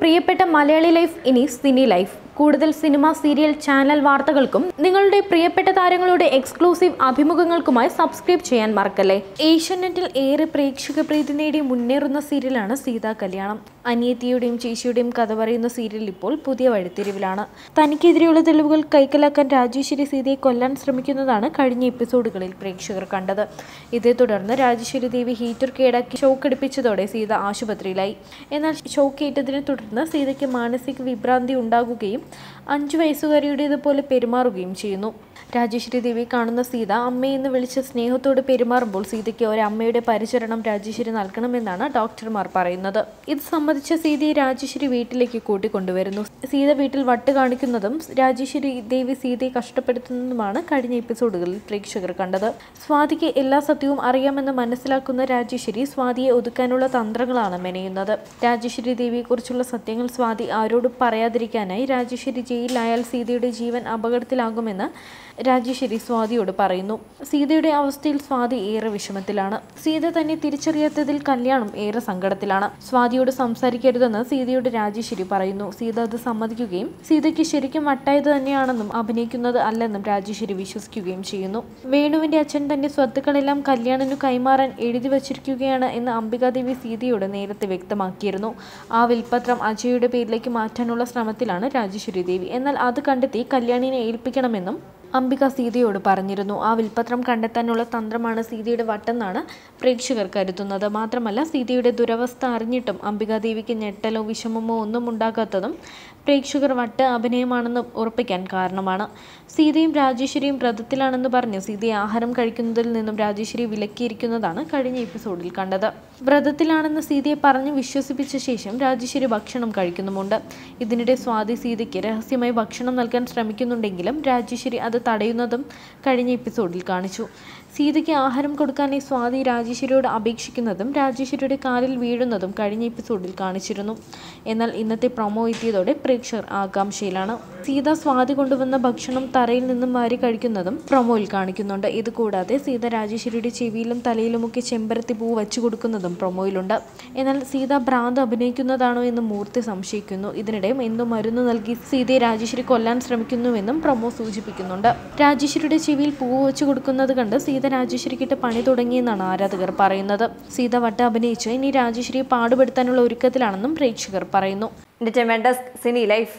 പ്രിയപ്പെട്ട മലയാളി ലൈഫ് ഇനി സിനി ലൈഫ്. കൂടുതൽ സിനിമ സീരിയൽ ചാനൽ വാർത്തകൾക്കും നിങ്ങളുടെ പ്രിയപ്പെട്ട താരങ്ങളുടെ എക്സ്ക്ലൂസീവ് അഭിമുഖങ്ങൾക്കുമായി സബ്സ്ക്രൈബ് ചെയ്യാൻ മറക്കല്ലേ? ഏഷ്യനെറ്റിൽ ഏറെ പ്രേക്ഷക പ്രീതി നേടി മുന്നേറുന്ന സീരിയലാണ് സീതാ കല്യാണം. അനിയത്തിയുടെയും ചേച്ചിയുടെയും കഥ പറയുന്ന സീരിയൽ ഇപ്പോൾ പുതിയ വഴിത്തിരിവിലാണ്. തനിക്കെതിരെയുള്ള തെളിവുകൾ കൈക്കലാക്കാൻ രാജേശ്വരി സീതയെ കൊല്ലാൻ ശ്രമിക്കുന്നതാണ് കഴിഞ്ഞ എപ്പിസോഡുകളിൽ പ്രേക്ഷകർ കണ്ടത്. ഇതേ തുടർന്ന് രാജേശ്വരി ദേവി ഹീറ്റർ കേടാക്കി ഷോക്കടിപ്പിച്ചതോടെ സീത ആശുപത്രിയിലായി. എന്നാൽ ഷോക്കേറ്റതിനെ തുടർന്ന് സീതയ്ക്ക് മാനസിക വിഭ്രാന്തി ഉണ്ടാകുകയും അഞ്ചു വയസ്സുകാരിയുടേതുപോലെ പെരുമാറുകയും ചെയ്യുന്നു. രാജേശ്വരി ദേവി കാണുന്ന സീത അമ്മയെന്ന് വിളിച്ച് സ്നേഹത്തോട് പെരുമാറുമ്പോൾ സീതയ്ക്ക് ഒരമ്മയുടെ പരിചരണം രാജേശ്വരി നൽകണമെന്നാണ് ഡോക്ടർമാർ പറയുന്നത്. ഇത് സംബന്ധിച്ച സീതയെ രാജേശ്വരി വീട്ടിലേക്ക് കൂട്ടിക്കൊണ്ടുവരുന്നു. സീത വീട്ടിൽ വട്ട് കാണിക്കുന്നതും രാജേശ്വരി ദേവി സീതയെ കഷ്ടപ്പെടുത്തുന്നതുമാണ് കഴിഞ്ഞ എപ്പിസോഡുകളിൽ പ്രേക്ഷകർ കണ്ടത്. സ്വാതിക്ക് എല്ലാ സത്യവും അറിയാമെന്ന് മനസ്സിലാക്കുന്ന രാജേശ്വരി സ്വാതിയെ ഒതുക്കാനുള്ള തന്ത്രങ്ങളാണ് മെനയുന്നത്. രാജേശ്വരി ദേവിയെക്കുറിച്ചുള്ള സത്യങ്ങൾ സ്വാതി ആരോടും പറയാതിരിക്കാനായി രാജേശ്വരി ജയിലിലായാൽ സീതയുടെ ജീവൻ അപകടത്തിലാകുമെന്ന് രാജേശ്വരി സ്വാതിയോട് പറയുന്നു. സീതയുടെ അവസ്ഥയിൽ സ്വാതി ഏറെ വിഷമത്തിലാണ്. സീത തന്നെ തിരിച്ചറിയാത്തതിൽ കല്യാണം ഏറെ സങ്കടത്തിലാണ്. സ്വാതിയോട് സംസാരിക്കരുതെന്ന് സീതയോട് രാജേശ്വരി പറയുന്നു. സീത അത് സമ്മതിക്കുകയും സീതയ്ക്ക് ശരിക്കും വട്ടായത് തന്നെയാണെന്നും അഭിനയിക്കുന്നത് അല്ലെന്നും രാജേശ്വരി വിശ്വസിക്കുകയും ചെയ്യുന്നു. വേണുവിന്റെ അച്ഛൻ തന്റെ സ്വത്തുക്കളെല്ലാം കല്യാണിനു കൈമാറാൻ എഴുതി വച്ചിരിക്കുകയാണ് എന്ന് അംബികാദേവി സീതയോട് നേരത്തെ വ്യക്തമാക്കിയിരുന്നു. ആ വിൽപത്രം അജയുടെ പേരിലേക്ക് മാറ്റാനുള്ള ശ്രമത്തിലാണ് രാജേശ്വരി ദേവി എന്നാൽ അത് കണ്ടെത്തി കല്യാണിനെ ഏൽപ്പിക്കണമെന്നും അംബിക സീതയോട് പറഞ്ഞിരുന്നു. ആ വിൽപത്രം കണ്ടെത്താനുള്ള തന്ത്രമാണ് സീതയുടെ വട്ടെന്നാണ് പ്രേക്ഷകർ കരുതുന്നത്. മാത്രമല്ല സീതയുടെ ദുരവസ്ഥ അറിഞ്ഞിട്ടും അംബികാദേവിക്ക് ഞെട്ടലോ വിഷമമോ ഒന്നും ഉണ്ടാകാത്തതും പ്രേക്ഷകർ വട്ട് അഭിനയമാണെന്ന് ഉറപ്പിക്കാൻ കാരണമാണ്. സീതയും രാജേശ്വരിയും വ്രതത്തിലാണെന്ന് പറഞ്ഞ് സീതയെ ആഹാരം കഴിക്കുന്നതിൽ നിന്നും രാജേശ്വരി വിലക്കിയിരിക്കുന്നതാണ് കഴിഞ്ഞ എപ്പിസോഡിൽ കണ്ടത്. വ്രതത്തിലാണെന്ന് സീതയെ പറഞ്ഞ് വിശ്വസിപ്പിച്ച ശേഷം രാജേശ്വരി ഭക്ഷണം കഴിക്കുന്നുമുണ്ട്. ഇതിനിടെ സ്വാതി സീതയ്ക്ക് രഹസ്യമായി ഭക്ഷണം നൽകാൻ ശ്രമിക്കുന്നുണ്ടെങ്കിലും രാജേശ്വരി അത് തടയുന്നതും കഴിഞ്ഞ എപ്പിസോഡിൽ കാണിച്ചു. സീതയ്ക്ക് ആഹാരം കൊടുക്കാനായി സ്വാതി രാജേശ്വരിയോട് അപേക്ഷിക്കുന്നതും രാജേശ്വരിയുടെ കാലിൽ വീഴുന്നതും കഴിഞ്ഞ എപ്പിസോഡിൽ കാണിച്ചിരുന്നു. എന്നാൽ ഇന്നത്തെ പ്രൊമോ എത്തിയതോടെ പ്രേക്ഷകർ ആകാംക്ഷയിലാണ്. സീത സ്വാതി കൊണ്ടുവന്ന ഭക്ഷണം തറയിൽ നിന്നും വാരി കഴിക്കുന്നതും പ്രൊമോയിൽ കാണിക്കുന്നുണ്ട്. ഇതുകൂടാതെ സീത രാജേശ്വരിയുടെ ചെവിയിലും തലയിലുമൊക്കെ ചെമ്പരത്തി പൂ വച്ചു കൊടുക്കുന്നതും പ്രൊമോയിലുണ്ട് എന്നാൽ സീത ഭ്രാന്ത് അഭിനയിക്കുന്നതാണോ എന്ന് മൂർത്തി സംശയിക്കുന്നു. ഇതിനിടെ എന്തോ മരുന്ന് നൽകി സീതയെ രാജേശ്വരി കൊല്ലാൻ ശ്രമിക്കുന്നുവെന്നും പ്രൊമോ സൂചിപ്പിക്കുന്നുണ്ട്. രാജേശ്വരിയുടെ ചെവിയിൽ പൂവ് വെച്ച് കൊടുക്കുന്നത് കണ്ട് സീത രാജേശ്വരിക്കിട്ട് പണി തുടങ്ങിയെന്നാണ് ആരാധകർ പറയുന്നത്. സീത വട്ട അഭിനയിച്ച്. ഇനി രാജേശ്വരിയെ പാടുപെടുത്താനുള്ള ഒരുക്കത്തിലാണെന്നും പ്രേക്ഷകർ പറയുന്നു. Cini life.